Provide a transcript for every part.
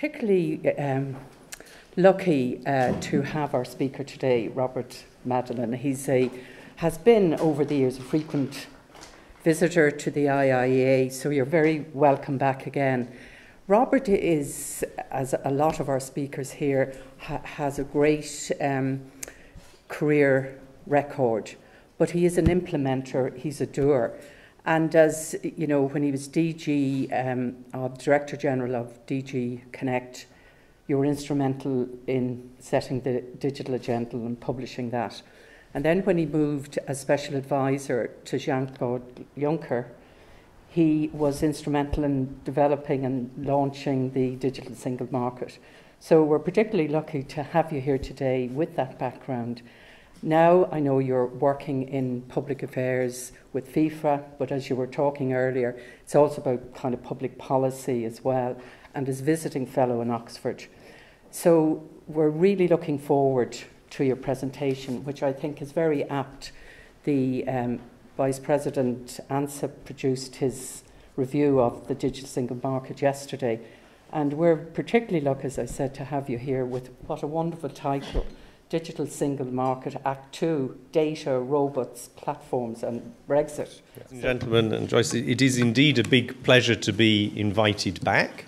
particularly um, lucky uh, to have our speaker today, Robert Madelin. He's a, has been over the years a frequent visitor to the IIEA, so you're very welcome back again. Robert is, as a lot of our speakers here, ha has a great um, career record, but he is an implementer, he's a doer. And as you know, when he was DG, um, uh, Director General of DG Connect, you were instrumental in setting the digital agenda and publishing that. And then when he moved as special advisor to Jean-Claude Juncker, he was instrumental in developing and launching the digital single market. So we're particularly lucky to have you here today with that background now I know you're working in public affairs with Fipra, but as you were talking earlier, it's also about kind of public policy as well, and as visiting fellow in Oxford. So we're really looking forward to your presentation, which I think is very apt. The um, Vice President Ansip produced his review of the digital single market yesterday, and we're particularly lucky, as I said, to have you here with what a wonderful title. Digital Single Market Act 2, data, robots, platforms, and Brexit. Yes. Gentlemen and Joyce, it is indeed a big pleasure to be invited back.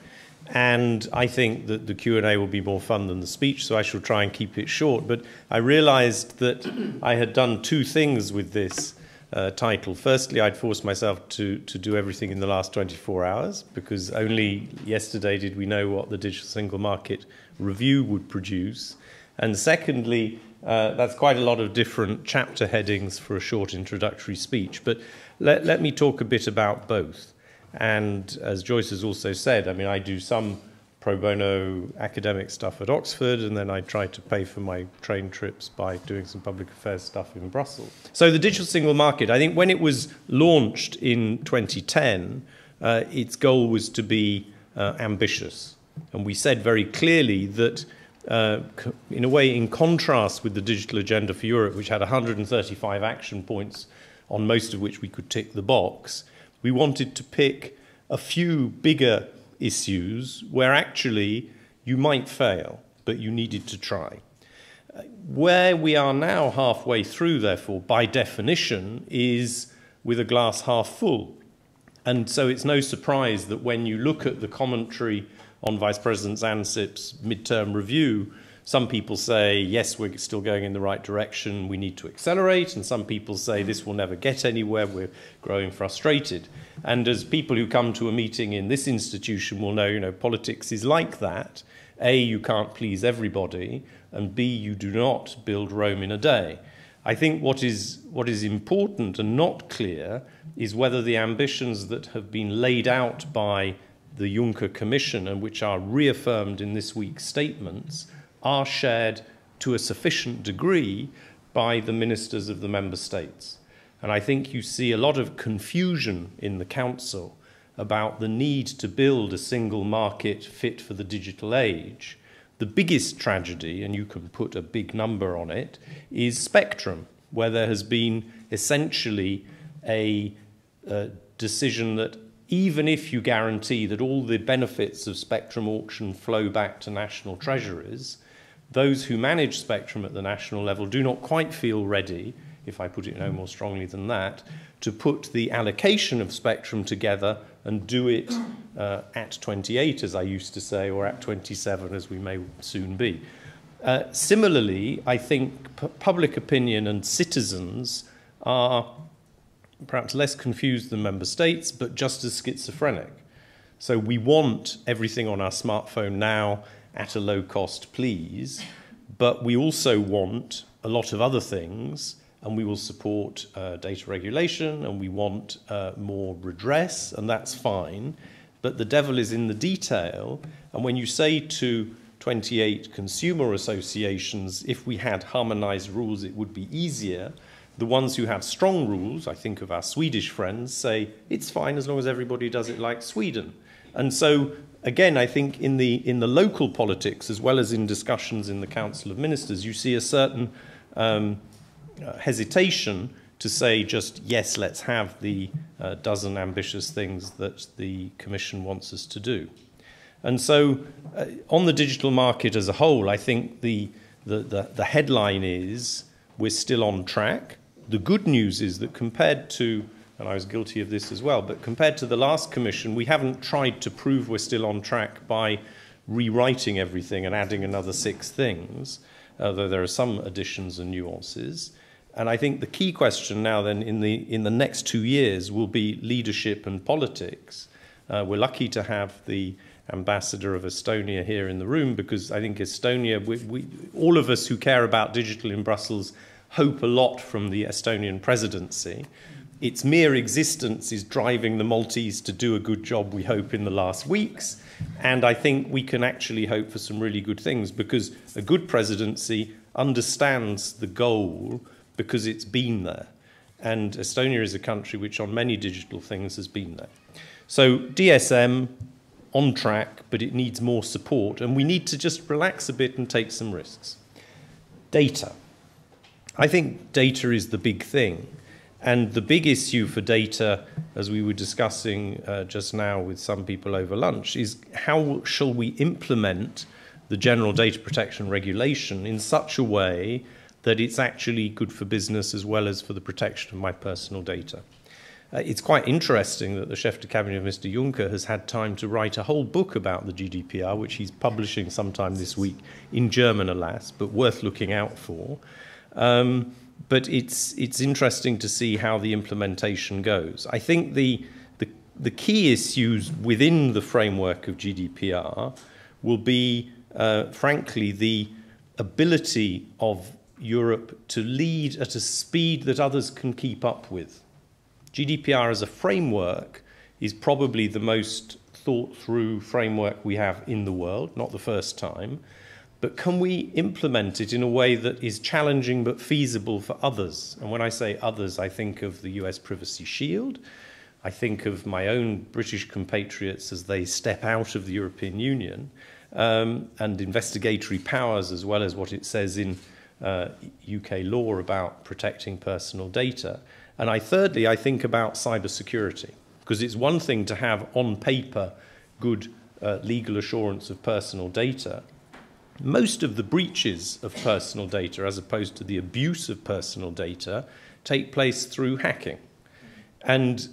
And I think that the Q&A will be more fun than the speech, so I shall try and keep it short. But I realized that I had done two things with this uh, title. Firstly, I'd forced myself to, to do everything in the last 24 hours, because only yesterday did we know what the Digital Single Market Review would produce. And secondly, uh, that's quite a lot of different chapter headings for a short introductory speech. But let, let me talk a bit about both. And as Joyce has also said, I mean, I do some pro bono academic stuff at Oxford, and then I try to pay for my train trips by doing some public affairs stuff in Brussels. So the digital single market, I think when it was launched in 2010, uh, its goal was to be uh, ambitious. And we said very clearly that uh, in a way, in contrast with the digital agenda for Europe, which had 135 action points, on most of which we could tick the box, we wanted to pick a few bigger issues where actually you might fail, but you needed to try. Uh, where we are now halfway through, therefore, by definition, is with a glass half full. And so it's no surprise that when you look at the commentary on Vice President Ansip's midterm review, some people say, yes, we're still going in the right direction, we need to accelerate, and some people say this will never get anywhere, we're growing frustrated. And as people who come to a meeting in this institution will know, you know, politics is like that. A, you can't please everybody, and B, you do not build Rome in a day. I think what is, what is important and not clear is whether the ambitions that have been laid out by the Juncker Commission and which are reaffirmed in this week's statements are shared to a sufficient degree by the ministers of the member states. And I think you see a lot of confusion in the Council about the need to build a single market fit for the digital age. The biggest tragedy, and you can put a big number on it, is spectrum, where there has been essentially a, a decision that even if you guarantee that all the benefits of spectrum auction flow back to national treasuries, those who manage spectrum at the national level do not quite feel ready, if I put it no more strongly than that, to put the allocation of spectrum together and do it uh, at 28, as I used to say, or at 27, as we may soon be. Uh, similarly, I think public opinion and citizens are perhaps less confused than member states, but just as schizophrenic. So we want everything on our smartphone now at a low cost, please, but we also want a lot of other things, and we will support uh, data regulation, and we want uh, more redress, and that's fine. But the devil is in the detail, and when you say to 28 consumer associations, if we had harmonized rules, it would be easier the ones who have strong rules, I think of our Swedish friends, say it's fine as long as everybody does it like Sweden. And so, again, I think in the, in the local politics, as well as in discussions in the Council of Ministers, you see a certain um, uh, hesitation to say just, yes, let's have the uh, dozen ambitious things that the Commission wants us to do. And so, uh, on the digital market as a whole, I think the, the, the, the headline is we're still on track. The good news is that compared to, and I was guilty of this as well, but compared to the last commission, we haven't tried to prove we're still on track by rewriting everything and adding another six things, although there are some additions and nuances. And I think the key question now, then, in the, in the next two years will be leadership and politics. Uh, we're lucky to have the ambassador of Estonia here in the room because I think Estonia, we, we, all of us who care about digital in Brussels hope a lot from the Estonian presidency. Its mere existence is driving the Maltese to do a good job, we hope, in the last weeks. And I think we can actually hope for some really good things because a good presidency understands the goal because it's been there. And Estonia is a country which, on many digital things, has been there. So, DSM on track, but it needs more support, and we need to just relax a bit and take some risks. Data. I think data is the big thing. And the big issue for data, as we were discussing uh, just now with some people over lunch, is how shall we implement the general data protection regulation in such a way that it's actually good for business as well as for the protection of my personal data. Uh, it's quite interesting that the chef de cabinet of Mr. Juncker has had time to write a whole book about the GDPR, which he's publishing sometime this week in German, alas, but worth looking out for. Um, but it's it's interesting to see how the implementation goes. I think the the, the key issues within the framework of GDPR will be, uh, frankly, the ability of Europe to lead at a speed that others can keep up with. GDPR as a framework is probably the most thought through framework we have in the world, not the first time. But can we implement it in a way that is challenging but feasible for others? And when I say others, I think of the US Privacy Shield. I think of my own British compatriots as they step out of the European Union um, and investigatory powers, as well as what it says in uh, UK law about protecting personal data. And I thirdly, I think about cybersecurity because it's one thing to have on paper good uh, legal assurance of personal data. Most of the breaches of personal data, as opposed to the abuse of personal data, take place through hacking. And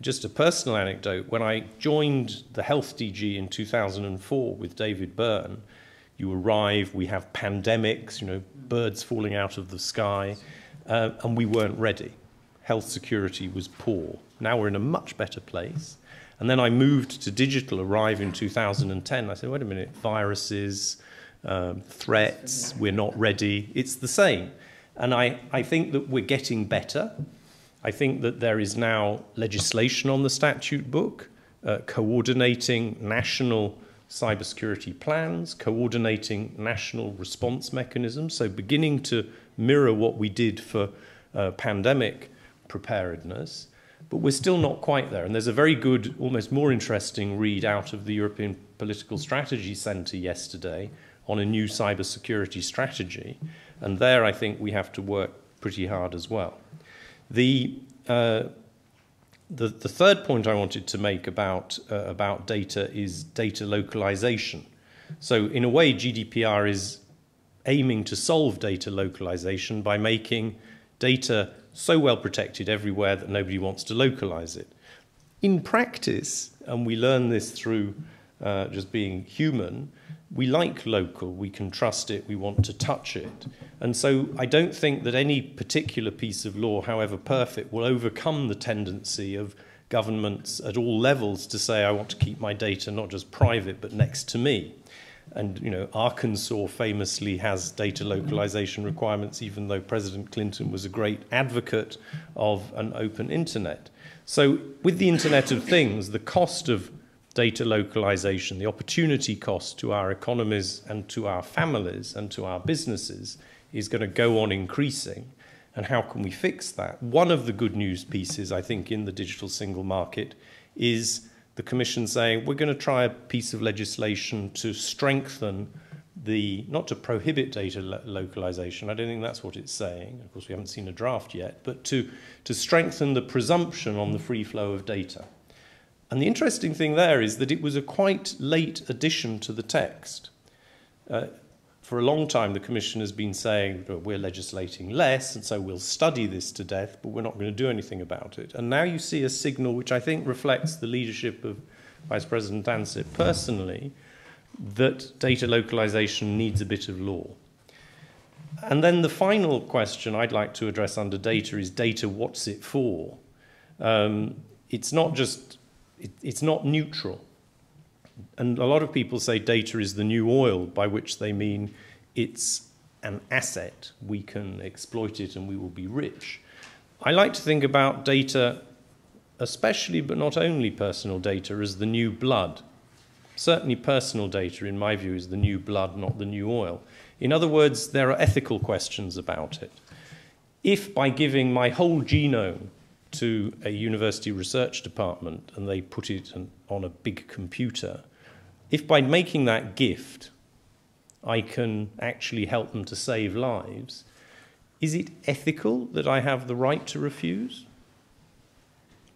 just a personal anecdote when I joined the Health DG in 2004 with David Byrne, you arrive, we have pandemics, you know, birds falling out of the sky, uh, and we weren't ready. Health security was poor. Now we're in a much better place. And then I moved to digital, arrive in 2010. I said, wait a minute, viruses, um, threats, we're not ready. It's the same. And I, I think that we're getting better. I think that there is now legislation on the statute book uh, coordinating national cybersecurity plans, coordinating national response mechanisms, so beginning to mirror what we did for uh, pandemic preparedness. But we're still not quite there. And there's a very good, almost more interesting read out of the European Political Strategy Centre yesterday on a new cybersecurity strategy. And there I think we have to work pretty hard as well. The uh, the, the third point I wanted to make about, uh, about data is data localization. So, in a way, GDPR is aiming to solve data localization by making data so well protected everywhere that nobody wants to localize it. In practice, and we learn this through uh, just being human, we like local, we can trust it, we want to touch it. And so I don't think that any particular piece of law, however perfect, will overcome the tendency of governments at all levels to say, I want to keep my data not just private, but next to me. And, you know, Arkansas famously has data localization requirements, even though President Clinton was a great advocate of an open internet. So, with the Internet of Things, the cost of data localization, the opportunity cost to our economies and to our families and to our businesses is going to go on increasing. And how can we fix that? One of the good news pieces, I think, in the digital single market is the Commission saying we're going to try a piece of legislation to strengthen the, not to prohibit data lo localization, I don't think that's what it's saying. Of course, we haven't seen a draft yet, but to, to strengthen the presumption on the free flow of data. And the interesting thing there is that it was a quite late addition to the text. Uh, for a long time, the Commission has been saying we're legislating less, and so we'll study this to death, but we're not going to do anything about it. And now you see a signal which I think reflects the leadership of Vice President Ansip personally that data localization needs a bit of law. And then the final question I'd like to address under data is data, what's it for? Um, it's not just, it, it's not neutral. And a lot of people say data is the new oil, by which they mean it's an asset. We can exploit it and we will be rich. I like to think about data, especially but not only personal data, as the new blood. Certainly, personal data, in my view, is the new blood, not the new oil. In other words, there are ethical questions about it. If by giving my whole genome to a university research department and they put it on a big computer, if by making that gift I can actually help them to save lives, is it ethical that I have the right to refuse?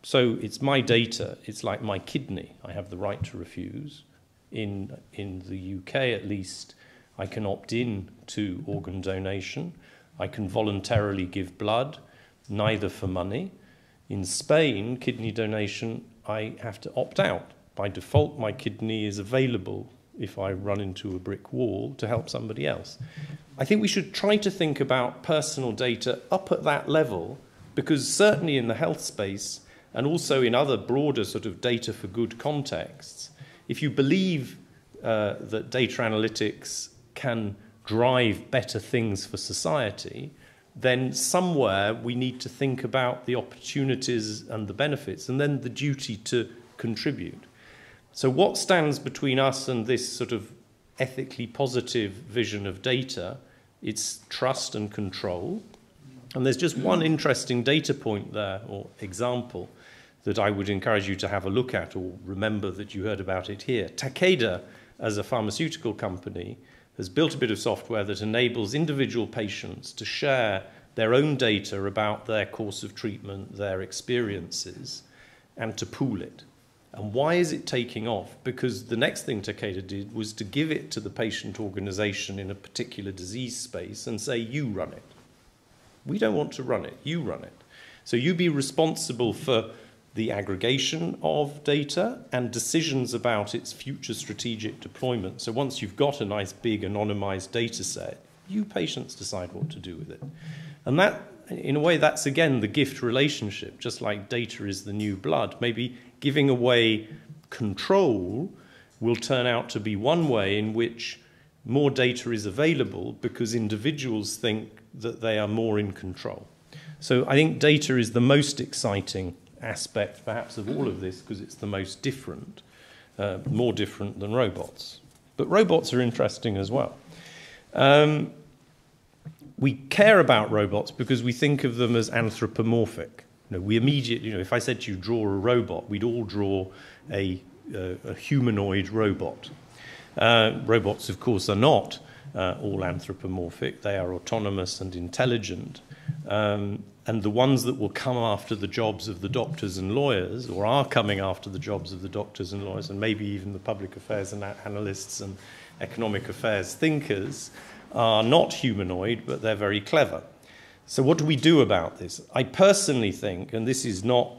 So it's my data, it's like my kidney, I have the right to refuse. In, in the UK, at least, I can opt in to organ donation. I can voluntarily give blood, neither for money. In Spain, kidney donation, I have to opt out. By default, my kidney is available if I run into a brick wall to help somebody else. I think we should try to think about personal data up at that level because certainly in the health space and also in other broader sort of data for good contexts, if you believe uh, that data analytics can drive better things for society, then somewhere we need to think about the opportunities and the benefits and then the duty to contribute. So, what stands between us and this sort of ethically positive vision of data? It's trust and control. And there's just one interesting data point there, or example, that I would encourage you to have a look at or remember that you heard about it here. Takeda, as a pharmaceutical company, has built a bit of software that enables individual patients to share their own data about their course of treatment, their experiences, and to pool it. And why is it taking off? Because the next thing Takeda did was to give it to the patient organization in a particular disease space and say, you run it. We don't want to run it, you run it. So you be responsible for the aggregation of data and decisions about its future strategic deployment. So once you've got a nice big anonymized data set, you patients decide what to do with it. And that, in a way, that's again the gift relationship, just like data is the new blood. Maybe giving away control will turn out to be one way in which more data is available because individuals think that they are more in control. So I think data is the most exciting aspect, perhaps, of all of this because it's the most different, uh, more different than robots. But robots are interesting as well. Um, we care about robots because we think of them as anthropomorphic. You know, we immediately, you know, if I said to you, draw a robot, we'd all draw a, uh, a humanoid robot. Uh, robots, of course, are not uh, all anthropomorphic. They are autonomous and intelligent. Um, and the ones that will come after the jobs of the doctors and lawyers, or are coming after the jobs of the doctors and lawyers, and maybe even the public affairs and analysts and economic affairs thinkers, are not humanoid, but they're very clever. So, what do we do about this? I personally think, and this is not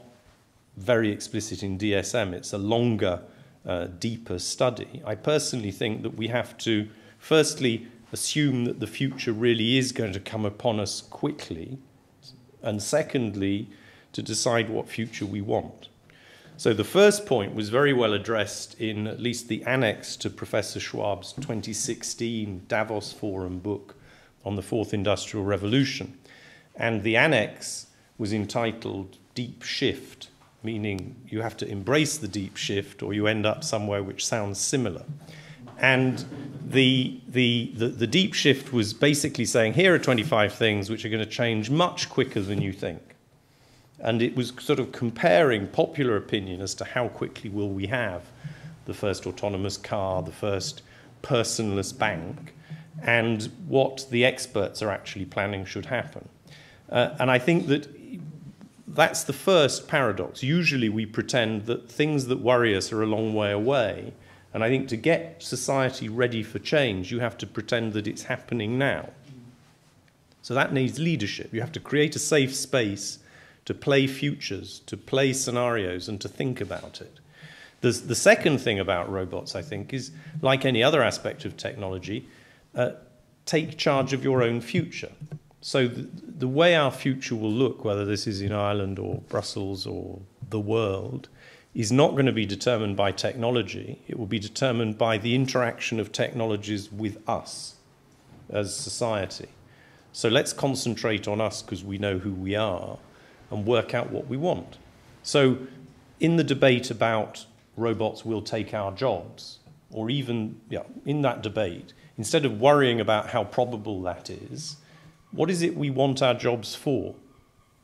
very explicit in DSM, it's a longer, uh, deeper study. I personally think that we have to, firstly, assume that the future really is going to come upon us quickly and secondly, to decide what future we want. So the first point was very well addressed in at least the annex to Professor Schwab's 2016 Davos Forum book on the Fourth Industrial Revolution. And the annex was entitled Deep Shift, meaning you have to embrace the deep shift or you end up somewhere which sounds similar. And the, the, the, the, deep shift was basically saying here are 25 things which are going to change much quicker than you think. And it was sort of comparing popular opinion as to how quickly will we have the first autonomous car, the first personless bank, and what the experts are actually planning should happen. Uh, and I think that that's the first paradox. Usually we pretend that things that worry us are a long way away. And I think to get society ready for change, you have to pretend that it's happening now. So that needs leadership. You have to create a safe space to play futures, to play scenarios, and to think about it. The, second thing about robots, I think, is like any other aspect of technology, uh, take charge of your own future. So the, the way our future will look, whether this is in Ireland or Brussels or the world, is not going to be determined by technology. It will be determined by the interaction of technologies with us as society. So let's concentrate on us because we know who we are and work out what we want. So in the debate about robots will take our jobs, or even yeah, in that debate, instead of worrying about how probable that is, what is it we want our jobs for?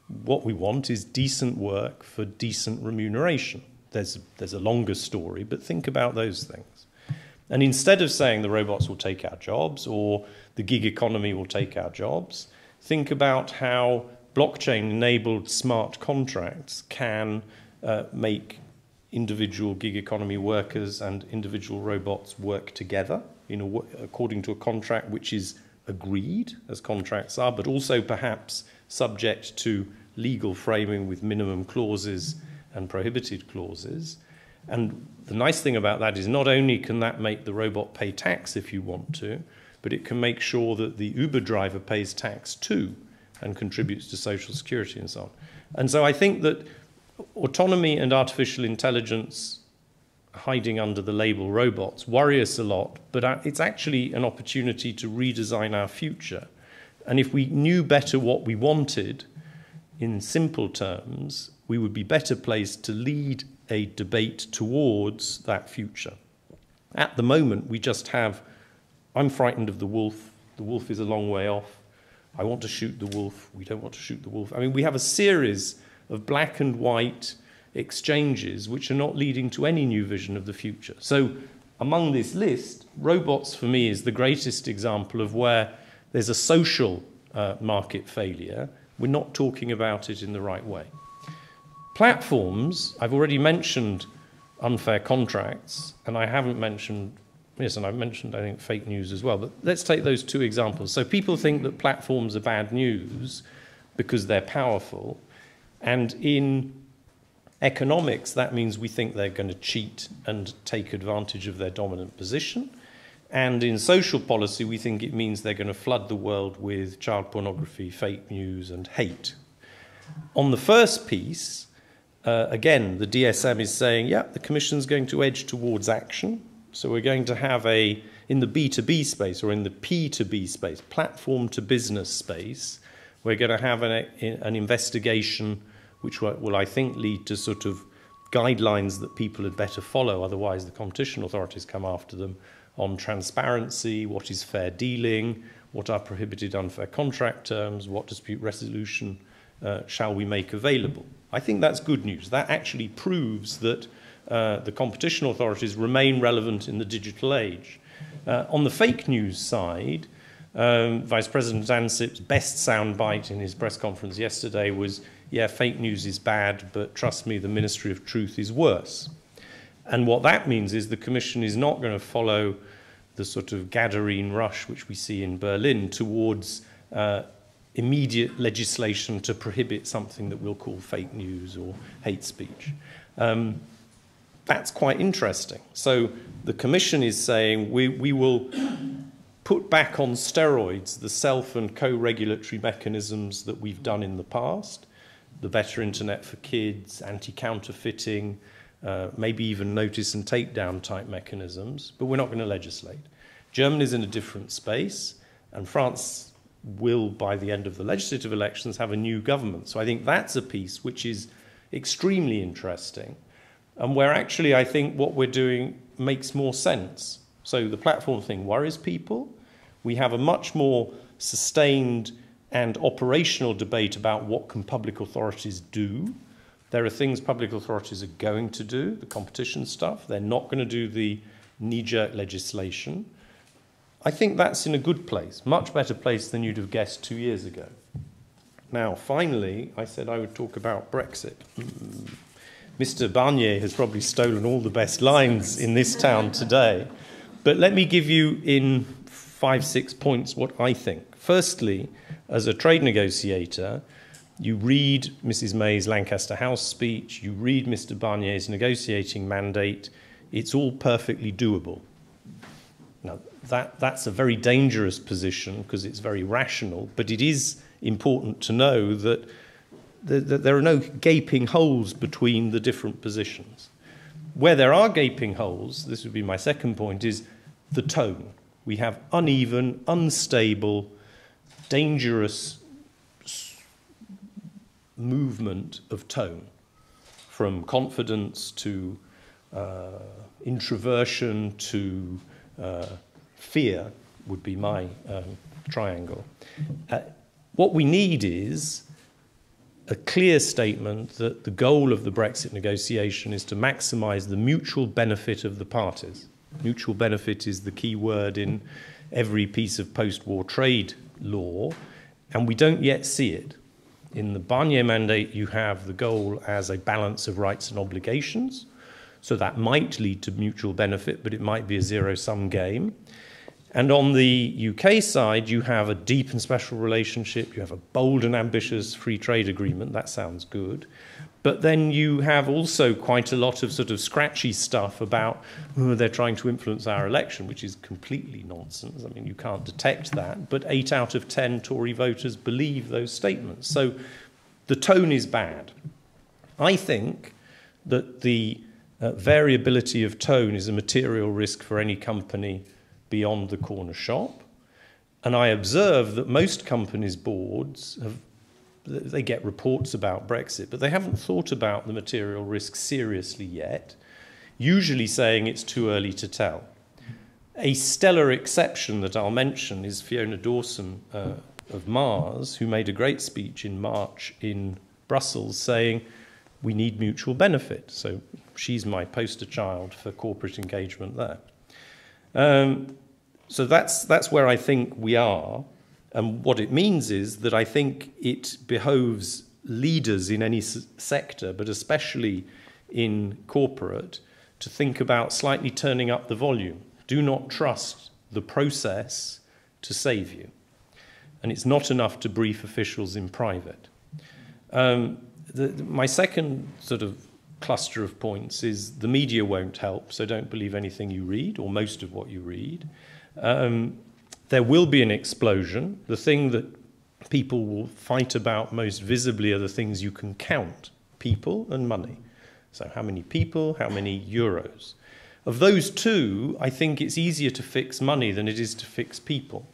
What we want is decent work for decent remuneration. There's, there's a longer story, but think about those things. And instead of saying the robots will take our jobs or the gig economy will take our jobs, think about how blockchain enabled smart contracts can uh, make individual gig economy workers and individual robots work together in a, according to a contract which is agreed, as contracts are, but also perhaps subject to legal framing with minimum clauses and prohibited clauses. And the nice thing about that is not only can that make the robot pay tax if you want to, but it can make sure that the Uber driver pays tax too and contributes to social security and so on. And so I think that autonomy and artificial intelligence hiding under the label robots worry us a lot, but uh, it's actually an opportunity to redesign our future. And if we knew better what we wanted, in simple terms, we would be better placed to lead a debate towards that future. At the moment, we just have I'm frightened of the wolf, the wolf is a long way off, I want to shoot the wolf, we don't want to shoot the wolf. I mean, we have a series of black and white exchanges which are not leading to any new vision of the future. So, among this list, robots for me is the greatest example of where there's a social uh, market failure. We're not talking about it in the right way. Platforms, I've already mentioned unfair contracts, and I haven't mentioned, yes, and I've mentioned, I think, fake news as well. But let's take those two examples. So people think that platforms are bad news because they're powerful. And in economics, that means we think they're going to cheat and take advantage of their dominant position. And in social policy, we think it means they're going to flood the world with child pornography, fake news, and hate. On the first piece, uh, again, the DSM is saying, yeah, the Commission's going to edge towards action. So we're going to have a, in the B2B space or in the P2B space, platform to business space, we're going to have an, an investigation which will, I think, lead to sort of guidelines that people had better follow, otherwise, the competition authorities come after them on transparency, what is fair dealing, what are prohibited unfair contract terms, what dispute resolution uh, shall we make available. I think that's good news. That actually proves that uh, the competition authorities remain relevant in the digital age. Uh, on the fake news side, um, Vice President Ansip's best soundbite in his press conference yesterday was yeah, fake news is bad, but trust me, the Ministry of Truth is worse. And what that means is the Commission is not going to follow the sort of Gadarene rush which we see in Berlin towards uh, immediate legislation to prohibit something that we'll call fake news or hate speech. Um, that's quite interesting. So the Commission is saying we, we will put back on steroids the self and co regulatory mechanisms that we've done in the past the better internet for kids, anti counterfeiting, uh, maybe even notice and takedown type mechanisms, but we're not going to legislate. Germany is in a different space, and France will, by the end of the legislative elections, have a new government. So I think that's a piece which is extremely interesting, and where actually I think what we're doing makes more sense. So the platform thing worries people. We have a much more sustained and operational debate about what can public authorities do. There are things public authorities are going to do, the competition stuff. They're not going to do the knee-jerk legislation. I think that's in a good place, much better place than you'd have guessed two years ago. Now, finally, I said I would talk about Brexit. Mm, Mr. Barnier has probably stolen all the best lines in this town today. But let me give you in five, six points what I think. Firstly, as a trade negotiator, you read Mrs. May's Lancaster House speech, you read Mr. Barnier's negotiating mandate, it's all perfectly doable. Now, that, that's a very dangerous position because it's very rational, but it is important to know that, that, there are no gaping holes between the different positions. Where there are gaping holes, this would be my second point, is the tone. We have uneven, unstable, dangerous movement of tone from confidence to uh, introversion to uh, fear would be my um, triangle. Uh, what we need is a clear statement that the goal of the Brexit negotiation is to maximize the mutual benefit of the parties. Mutual benefit is the key word in every piece of post war trade law, and we don't yet see it. In the Barnier mandate, you have the goal as a balance of rights and obligations. So that might lead to mutual benefit, but it might be a zero sum game. And on the UK side, you have a deep and special relationship, you have a bold and ambitious free trade agreement. That sounds good. But then you have also quite a lot of sort of scratchy stuff about oh, they're trying to influence our election, which is completely nonsense. I mean, you can't detect that. But eight out of ten Tory voters believe those statements. So the tone is bad. I think that the uh, variability of tone is a material risk for any company beyond the corner shop. And I observe that most companies' boards have they get reports about Brexit, but they haven't thought about the material risk seriously yet, usually saying it's too early to tell. A stellar exception that I'll mention is Fiona Dawson uh, of Mars, who made a great speech in March in Brussels saying, We need mutual benefit. So she's my poster child for corporate engagement there. Um, so that's, that's where I think we are. And what it means is that I think it behoves leaders in any sector, but especially in corporate, to think about slightly turning up the volume. Do not trust the process to save you. And it's not enough to brief officials in private. Um, the, my second sort of cluster of points is the media won't help, so don't believe anything you read or most of what you read. Um, there will be an explosion. The thing that people will fight about most visibly are the things you can count people and money. So, how many people, how many euros? Of those two, I think it's easier to fix money than it is to fix people.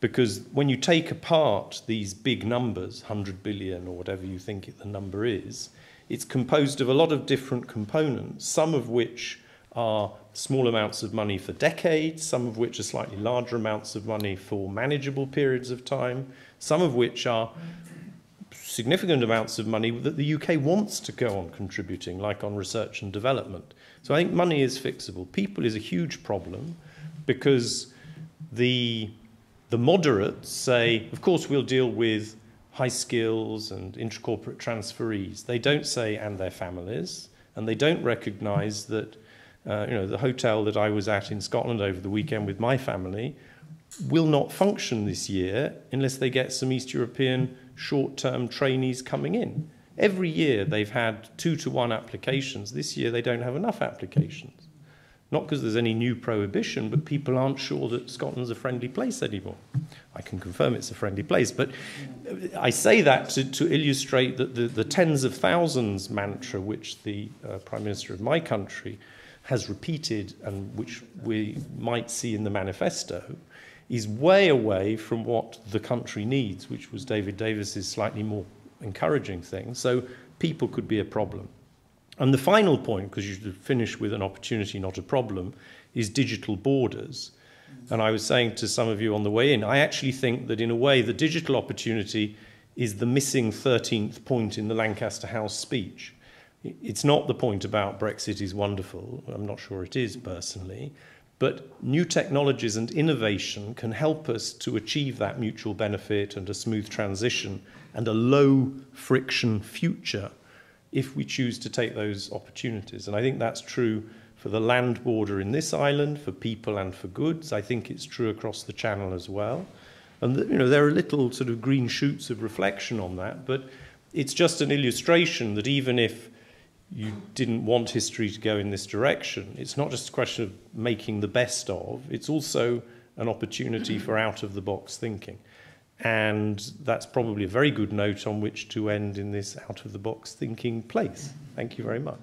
Because when you take apart these big numbers, 100 billion or whatever you think the number is, it's composed of a lot of different components, some of which are small amounts of money for decades, some of which are slightly larger amounts of money for manageable periods of time, some of which are significant amounts of money that the UK wants to go on contributing, like on research and development. So I think money is fixable. People is a huge problem because the, the moderates say, of course, we'll deal with high skills and intercorporate transferees. They don't say, and their families, and they don't recognize that uh, you know, the hotel that I was at in Scotland over the weekend with my family will not function this year unless they get some East European short-term trainees coming in. Every year they've had two to one applications. This year they don't have enough applications. Not because there's any new prohibition, but people aren't sure that Scotland's a friendly place anymore. I can confirm it's a friendly place, but I say that to, to illustrate that the, the tens of thousands mantra which the uh, Prime Minister of my country has repeated and which we might see in the manifesto is way away from what the country needs, which was David Davis's slightly more encouraging thing. So people could be a problem. And the final point, because you should finish with an opportunity, not a problem, is digital borders. And I was saying to some of you on the way in, I actually think that in a way the digital opportunity is the missing 13th point in the Lancaster House speech. It's not the point about Brexit is wonderful. I'm not sure it is personally. But new technologies and innovation can help us to achieve that mutual benefit and a smooth transition and a low friction future if we choose to take those opportunities. And I think that's true for the land border in this island, for people and for goods. I think it's true across the channel as well. And you know, there are little sort of green shoots of reflection on that, but it's just an illustration that even if you didn't want history to go in this direction, it's not just a question of making the best of, it's also an opportunity for out of the box thinking. And that's probably a very good note on which to end in this out of the box thinking place. Thank you very much.